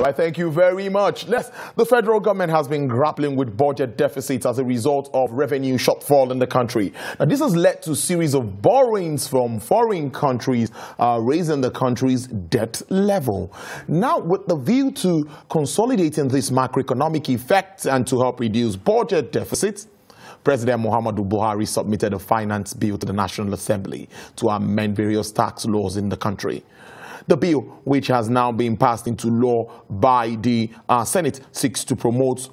Right, thank you very much. Let's, the federal government has been grappling with budget deficits as a result of revenue shortfall in the country. Now, this has led to a series of borrowings from foreign countries, uh, raising the country's debt level. Now, with the view to consolidating this macroeconomic effect and to help reduce budget deficits, President Muhammadu Buhari submitted a finance bill to the National Assembly to amend various tax laws in the country. The bill, which has now been passed into law by the uh, Senate, seeks to promote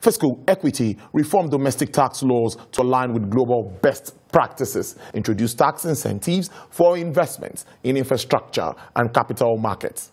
fiscal equity, reform domestic tax laws to align with global best practices, introduce tax incentives for investments in infrastructure and capital markets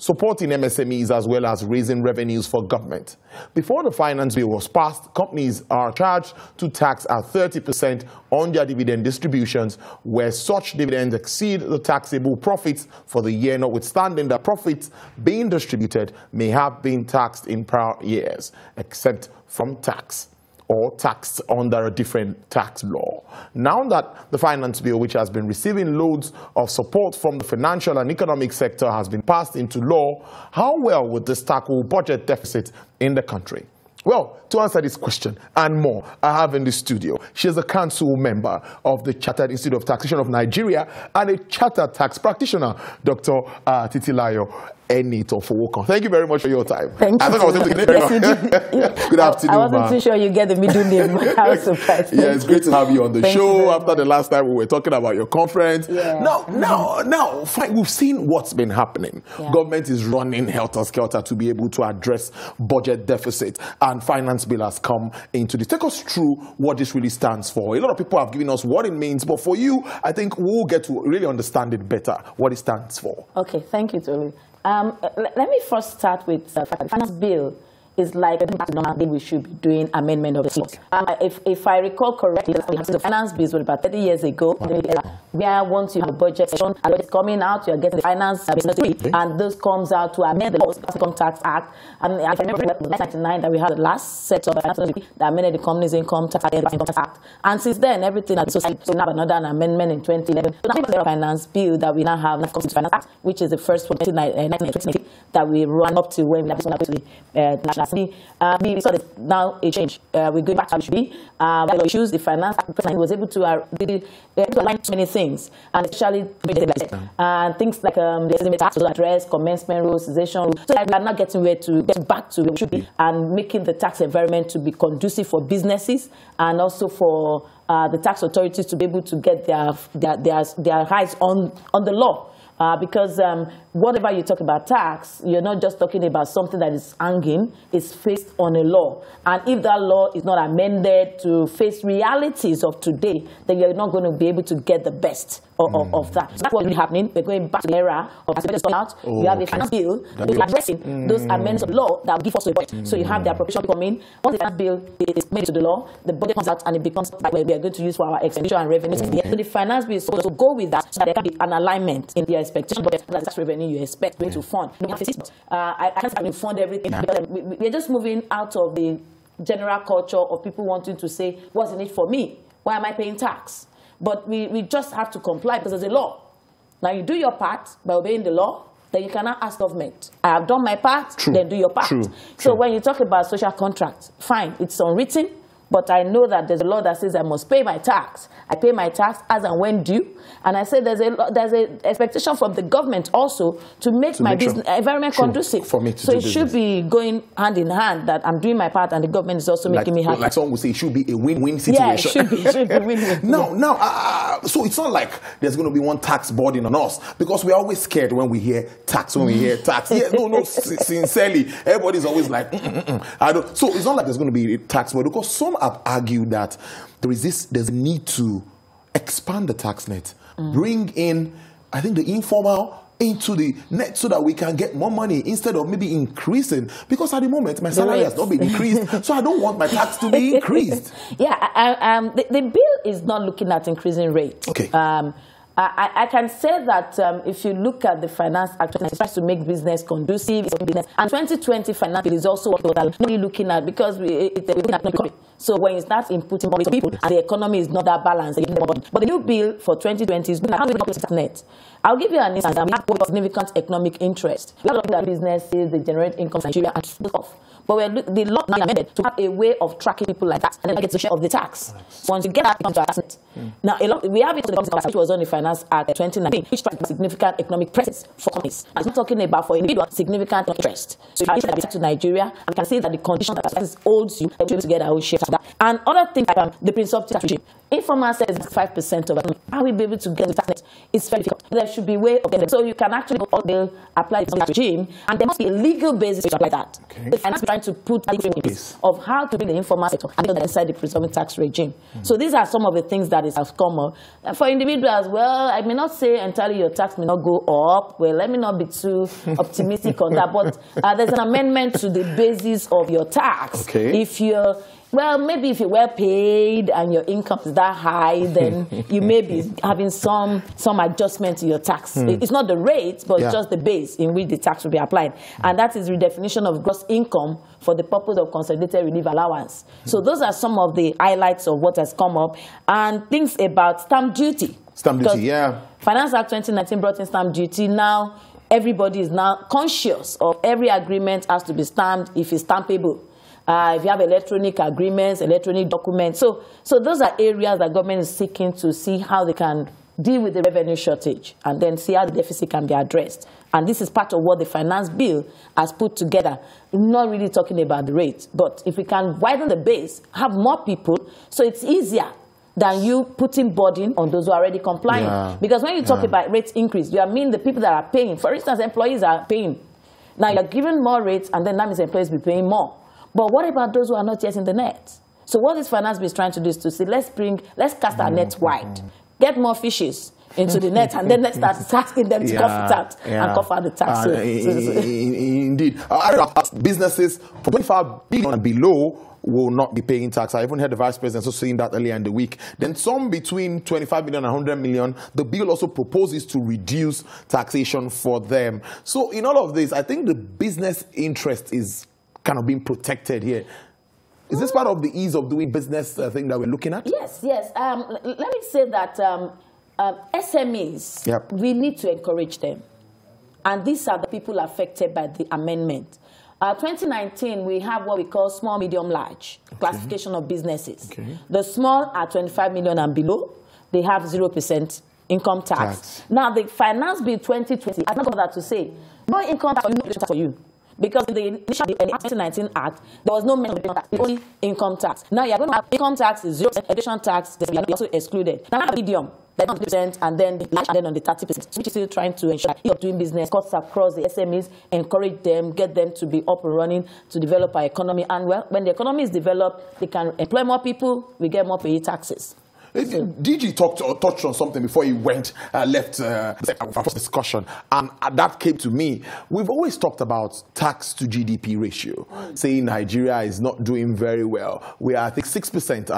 supporting MSMEs as well as raising revenues for government. Before the finance bill was passed, companies are charged to tax at 30% on their dividend distributions, where such dividends exceed the taxable profits for the year, notwithstanding that profits being distributed may have been taxed in prior years, except from tax or taxed under a different tax law. Now that the finance bill, which has been receiving loads of support from the financial and economic sector, has been passed into law, how well would this tackle budget deficit in the country? Well, to answer this question and more, I have in the studio. She is a council member of the Chartered Institute of Taxation of Nigeria and a chartered tax practitioner, Dr. Uh, Titilayo Enito for Thank you very much for your time. Thank I you. thought I was able to get yes, you did. Good afternoon, I wasn't too sure you get the middle name. I was surprised. Yeah, it's great to have you on the Thank show after the last time we were talking about your conference. Yeah. Now, mm-hmm. now, now, fine, we've seen what's been happening. Yeah. Government is running helter-skelter to be able to address budget deficit and finance bill has come into this. Take us through what this really stands for. A lot of people have given us what it means, but for you, I think we'll get to really understand it better, what it stands for. Okay, thank you, Tolu. Um, let me first start with uh, the finance bill is like normally we should be doing amendment of the laws. Um, if, if I recall correctly, the finance bills were about 30 years ago, where once you have a budget session, and it's coming out, you're getting the finance uh, business degree, and this comes out to amend the laws, the Income Tax Act. And I remember was 1999 that we had the last set of degree that amended the Companies Income Tax Act, Income Tax Act. And since then, everything has been so now another amendment in 2011. So now the finance bill that we now have, to finance act, which is the first one, 1990, that we run up to when we have this one up to the uh, National Assembly. Uh, we saw there's now a change. Uh, we're going back to how it should be. Uh, the issues, the finance president was able to, uh, uh, to align so many things, and especially and things like um, the estimate tax address, commencement rules, cessation rules, so that we are not getting where to get back to where we should be, and making the tax environment to be conducive for businesses and also for uh, the tax authorities to be able to get their their their, their eyes on on the law. Uh, because um, whatever you talk about tax, you're not just talking about something that is hanging, it's based on a law. And if that law is not amended to face realities of today, then you're not going to be able to get the best of, of, of that. So that's what's really happening. We're going back to the era of out. Oh, you have a okay. finance bill That is addressing those amendments of law that will give us a budget. So you have the appropriation coming. Once the finance bill is made to the law, the budget comes out and it becomes like we are going to use for our expenditure and revenue. So the finance bill is supposed to go with that so that there can be an alignment in the expectation budget the tax revenue you expect going to fund. No, uh, I, I can't fund everything we, we- we're just moving out of the general culture of people wanting to say, what's in it for me? Why am I paying tax? But we, we just have to comply because there's a law. Now you do your part by obeying the law, then you cannot ask government. I have done my part, True. then do your part. True. So True. when you talk about social contract, fine, it's unwritten, but I know that there's a law that says I must pay my tax. I pay my tax as and when due, and I say there's a there's an expectation from the government also to make To my make sure- business environment True. conducive. For me to so it should be going hand in hand that I'm doing my part and the government is also Like, making me happy. like someone would say, it should be a win-win situation. yeah, it should be. It should be win-win. No, no. Uh, so it's not like there's going to be one tax burden on us because we're always scared when we hear tax. When we hear tax, yeah, no, no. sincerely, everybody's always like, mm, mm, mm. I don't. So it's not like there's going to be a tax burden because some have argued that there is this. There's a need to expand the tax net, bring in, I think, the informal into the net so that we can get more money instead of maybe increasing because at the moment my salary has not been increased so i don't want my tax to be increased Yeah, I, I, um, the, the bill is not looking at increasing rates. Okay. Um, I, I can say that um, if you look at the finance act, it tries to make business conducive, business. And 2020 finance is also what we're really looking at because we, it, we're looking at economy. So when you start inputting money to people and the economy is not that balanced, you get money. But the new bill for 2020 is how we net? I'll give you an instance. We have significant economic interest. We have a lot of businesses, they generate income in Nigeria and stuff. But we're, the law now amended to have a way of tracking people like that and then get the share of the tax. Nice. Once you get that, it becomes tax. Mm. Now, a lot, we have it in the which was on the Finance Act 2019, which tracks significant economic presence for companies. I'm not talking about for individuals, significant interest. So if you to Nigeria, I can see that the condition that holds you, able to get our share that. And other things like um, the principal tax regime. Informal says 5% of it. How will we be able to get the tax net? It's very difficult. There should be a way of getting it. So you can actually go apply the tax regime, and there must be a legal basis to apply that. Okay. The finance trying to put a of how to bring the informal sector and inside the presumptive tax regime. Mm. So these are some of the things that is come up. For individuals, well, I may not say entirely your tax may not go up. Well, let me not be too optimistic on that. But uh, there's an amendment to the basis of your tax. Okay. If you're well, maybe if you're well paid and your income is that high, then you may be having some some adjustment to your tax. Mm. It's not the rate, but yeah. just the base in which the tax will be applied. And that is redefinition of gross income for the purpose of consolidated relief allowance. Mm. So those are some of the highlights of what has come up. And things about stamp duty. Stamp duty, yeah. Finance Act 2019 brought in stamp duty. Now, everybody is now conscious of every agreement has to be stamped if it's stampable uh, if you have electronic agreements, electronic documents. So, so those are areas that government is seeking to see how they can deal with the revenue shortage and then see how the deficit can be addressed. And this is part of what the finance bill has put together. Not really talking about the rate, but if we can widen the base, have more people, so it's easier than you putting burden on those who are already complying. Yeah. Because when you talk yeah. about rate increase, you are mean the people that are paying. For instance, employees are paying. Now you're giving more rates, and then that means employees will be paying more. But what about those who are not yet in the net? So what this finance bill is trying to do is to say, let's bring, let's cast our net wide, get more fishes into the net, and then let's start asking them to yeah, cough it out yeah. and cough out the tax. Uh, indeed. Uh, businesses for 25 billion and below will not be paying tax. I even heard the vice president also saying that earlier in the week. Then some between 25 million and 100 million, the bill also proposes to reduce taxation for them. So in all of this, I think the business interest is kind of being protected here. Is this part of the ease of doing business uh, thing that we're looking at? Yes, yes. Um, let me say that um, um, SMEs, yep. we need to encourage them. And these are the people affected by the amendment. Uh, 2019, we have what we call small, medium, large okay. classification of businesses. Okay. The small are 25 million and below. They have 0% income tax. tax. Now, the Finance Bill 2020 has not got that to say, no income tax for you. Because in the initial the 1919 Act, there was no mention of tax, only income tax. Now you're going to have income tax, zero additional tax, you're also excluded. Now have a medium, then on percent and then the then on the 30%, which is still trying to ensure you're doing business, cuts across the SMEs, encourage them, get them to be up and running to develop our economy. And well, when the economy is developed, they can employ more people, we get more pay taxes. DG talked or touched on something before he went uh, left uh, first discussion, and uh, that came to me. We've always talked about tax to GDP ratio, saying Nigeria is not doing very well. We are, I think, six percent uh,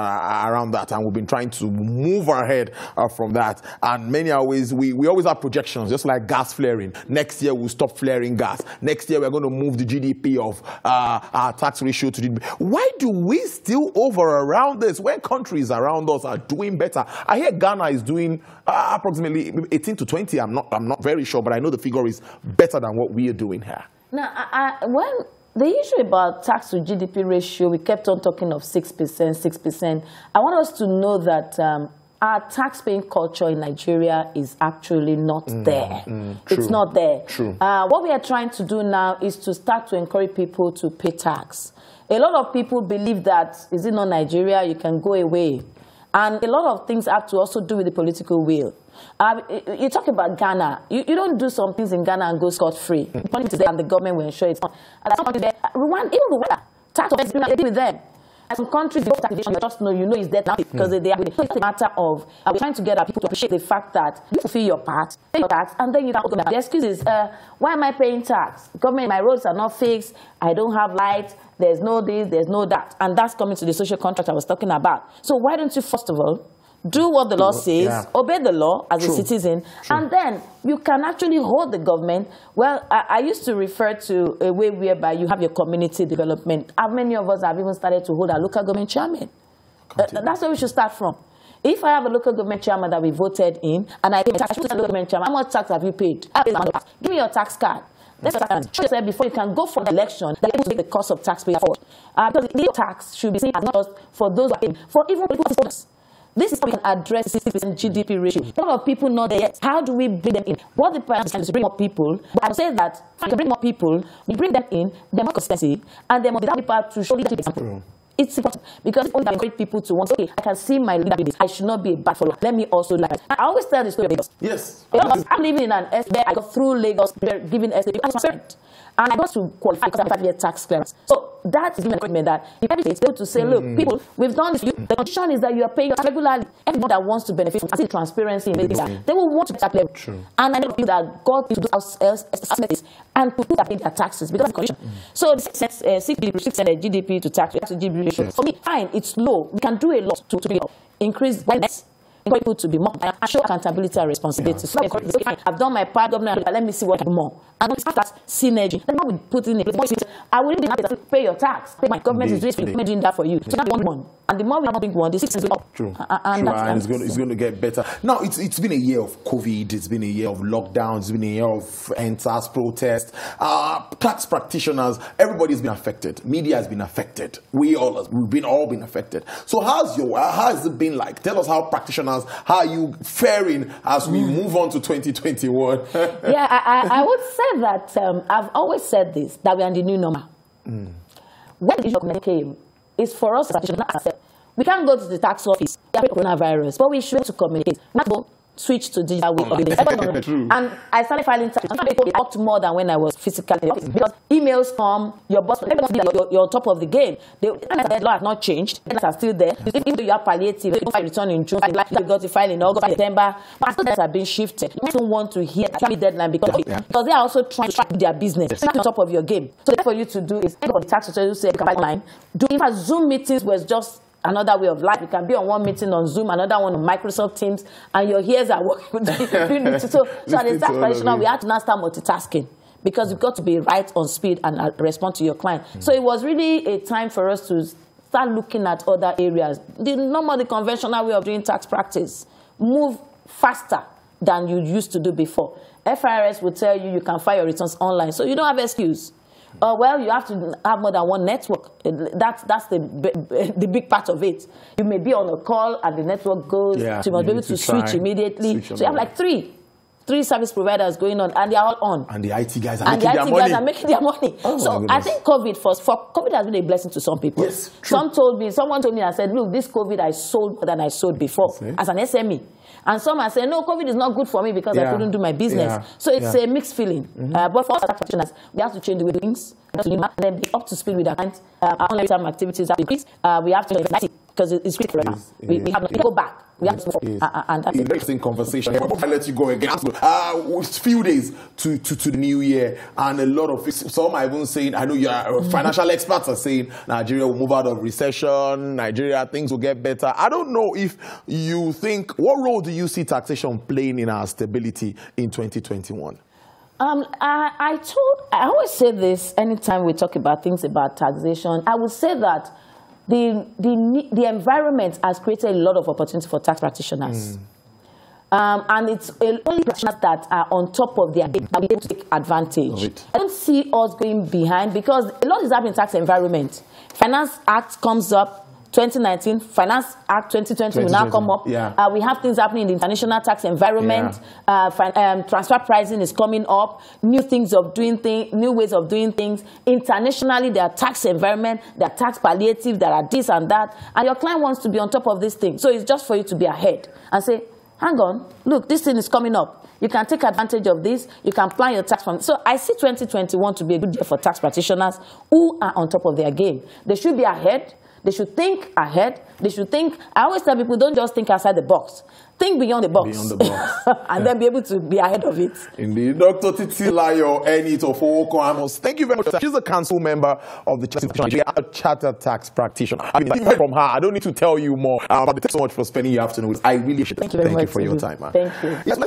around that, and we've been trying to move ahead uh, from that. And many always we, we always have projections, just like gas flaring. Next year we'll stop flaring gas. Next year we're going to move the GDP of our tax ratio to GDP. Why do we still over around this when countries around us are doing doing better. I hear Ghana is doing uh, approximately 18 to 20. I'm not, I'm not very sure, but I know the figure is better than what we are doing here. Now, I, I, when the issue about tax to GDP ratio, we kept on talking of 6%, 6%. I want us to know that um, our tax-paying culture in Nigeria is actually not mm, there. Mm, it's not there. True. Uh, what we are trying to do now is to start to encourage people to pay tax. A lot of people believe that, is it not Nigeria, you can go away. And a lot of things have to also do with the political will. Uh, you talk about Ghana. You, you, don't do some things in Ghana and go scot-free. Money is there and the government will ensure it's on. And some countries there, Rwanda, even Rwanda, tax offense, they deal with them. And some countries, you just know, you know it's dead now because mm. they, are with it. So it's a matter of, uh, we're trying to get our people to appreciate the fact that you fulfill your part, pay your tax, and then you don't go The excuse is, uh, why am I paying tax? Government, my roads are not fixed, I don't have light, there's no this, there's no that. And that's coming to the social contract I was talking about. So why don't you, first of all, do what the law says, Yeah. obey the law as True. a citizen, and then you can actually hold the government. Well, I, I used to refer to a way whereby you have your community development. How many of us have even started to hold our local government chairman? Uh, that's where we should start from. If I have a local government chairman that we voted in, and I pay tax, I local government chairman, how much tax have you paid? I paid my tax. Give me your tax card. Let's. Show yourself before you can go for the election that to take the cost of taxpayer forward. Uh, because the tax should be seen as not just for those who are paying, for even supporters. This is how we can address 60% GDP ratio. A lot of people not there yet. How do we bring them in? What the plan is to bring more people. But I would say that if we can bring more people, we bring them in, they're more consistency, and they must be that people to show leadership example. Mm. It's important because that encourage people to want, okay, I can see my leader this. I should not be a bad follower. Let me also like. I always tell the story of Lagos. Yes. A us- I'm living in an estate where I go through Lagos, giving estate. I was transparent. And I got to qualify because I have five year tax clearance. So that is giving encouragement that every state is able to say, look, Mm. people, we've done this. You, the condition is that you are paying your tax regularly. Everyone that wants to benefit from see transparency in this, they will want to be tax level. True. And I know people that God to do house assessments and to put that in their taxes because of the condition. So the six cents, uh, six six cent GDP to tax, tax to GDP ratio. Yes. For me, fine, it's low. We can do a lot to, to increase awareness. Encourage people to be more and show accountability and responsibility. So encourage people, okay, fine, I've done my part. Let me see what I can do more. And it's that synergy, then we put in. I will be happy to pay your tax. Pay my government is doing Indeed, doing that for you. So that's one one. And the more we have doing one, the six is up. True. Uh, and True. and it's going, it's going to get better. Now, it's, it's been a year of COVID, it's been a year of lockdowns, it's been a year of EndSARS protests. Uh, tax practitioners, everybody's been affected. Media has been affected. We all, we've been all been affected. So, how's your, how has it been like? Tell us how practitioners, how are you faring as we move on to 2021? yeah, I, I, I would say that um, I've always said this that we are in the new normal. When the COVID came, it's for us as not accept. We can't go to the tax office, we have coronavirus, but we should to communicate. Not switch to digital way of. True. And I started filing tax. It worked more than when I was physically in the office because emails come, your boss, everyone feel like you're, you're top of the game. The the law has not changed, deadlines are still there. Even though you are palliative, you file return in June, like you got to file in August, September, but deadlines are being shifted. You don't want to hear the deadline because. Yeah. because they are also trying to track their business. So that's on top of your game. So for you to do is everybody tax return you say you can file online. Do fact Zoom meetings was just another way of life. You can be on one meeting on Zoom, another one on Microsoft Teams, and your ears are working. so, so as Listening a tax to all of practitioner, it. we had to now start multitasking because you've got to be right on speed and uh, respond to your client. So it was really a time for us to start looking at other areas. The normal, the conventional way of doing tax practice, move faster than you used to do before. FIRS will tell you you can file your returns online, so you don't have excuse. Uh, well, you have to have more than one network. That's that's the the big part of it. You may be on a call and the network goes. Yeah, so you must be able to to switch immediately. switch so you have like three, three service providers going on, and they are all on and the IT guys are making the IT their guys are making their money. Oh, so I think COVID for, for COVID has been a blessing to some people. Yes, true. Some told me, someone told me, I said, look, this COVID I sold more than I sold before as an SME. And some are saying, no, COVID is not good for me because I couldn't do my business. Yeah. So it's Yeah. A mixed feeling. Uh, but for us as practitioners, we have to change the way things. We have to lean back and then be up to speed with our clients. Uh, our online time activities have increased. Uh, we have to because it's critical. right now. We, we have to go back. We have to forward. Uh, and that's it. Interesting conversation. I let you go again, uh, with few days to, to, to the new year, and a lot of some are even saying, I know you are uh, financial experts are saying Nigeria will move out of recession, Nigeria things will get better. I don't know if you think what role do you see taxation playing in our stability in 2021? Um, I, I told, I always say this anytime we talk about things about taxation. I would say that the, the, the environment has created a lot of opportunity for tax practitioners. Um, and it's only practitioners that are on top of their game that will be able to take advantage. I don't see us going behind because a lot is happening in tax environment. Finance Act comes up 2019, Finance Act 2020 will now come up. yeah. Uh, we have things happening in the international tax environment. Uh, fin- um, transfer pricing is coming up. New things of doing things, new ways of doing things. Internationally, there are tax environment, there are tax palliative, there are this and that. And your client wants to be on top of this thing. So it's just for you to be ahead and say, hang on, look, this thing is coming up. You can take advantage of this. You can plan your tax from. So I see 2021 to be a good year for tax practitioners who are on top of their game. They should be ahead. They should think ahead. They should think. I always tell people, don't just think outside the box. Think beyond the box. Beyond the box. and then be able to be ahead of it. Indeed. Dr. Titilayo Enito Amos, thank you very much. She's a council member of the Nigeria, a chartered tax practitioner. I mean, from her. I don't need to tell you more. Um, but thanks so much for spending your afternoon. I really appreciate it. Thank you very thank you for your time. Man. Thank you. Yes,